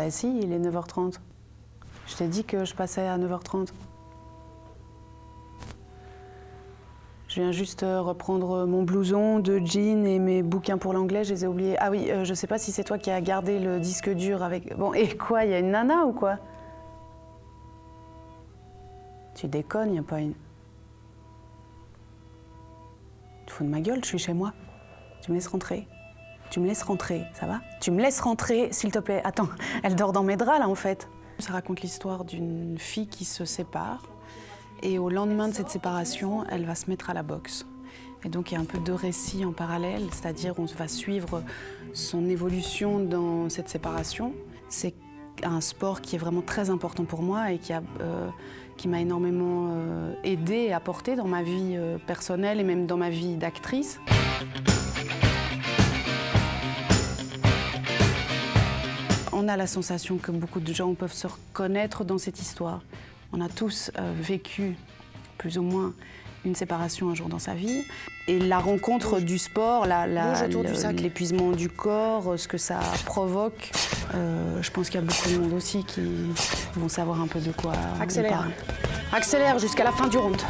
Bah si, il est 9h30. Je t'ai dit que je passais à 9h30. Je viens juste euh, reprendre mon blouson de jean et mes bouquins pour l'anglais, je les ai oubliés. Ah oui, euh, je sais pas si c'est toi qui as gardé le disque dur avec... Bon, et quoi, il y a une nana ou quoi? Tu déconnes, il a pas une... Tu fous de ma gueule, je suis chez moi. Tu me laisses rentrer. Tu me laisses rentrer, ça va? Tu me laisses rentrer, s'il te plaît. Attends, elle dort dans mes draps, là, en fait. Ça raconte l'histoire d'une fille qui se sépare. Et au lendemain de cette séparation, elle va se mettre à la boxe. Et donc il y a un peu deux récits en parallèle, c'est-à-dire on va suivre son évolution dans cette séparation. C'est un sport qui est vraiment très important pour moi et qui euh, m'a énormément euh, aidé et apporté dans ma vie euh, personnelle et même dans ma vie d'actrice. A la sensation que beaucoup de gens peuvent se reconnaître dans cette histoire. On a tous euh, vécu plus ou moins une séparation un jour dans sa vie. Et la rencontre du sport, l'épuisement du corps, ce que ça provoque, euh, je pense qu'il y a beaucoup de monde aussi qui vont savoir un peu de quoi Accélère. Accélère jusqu'à la fin du round.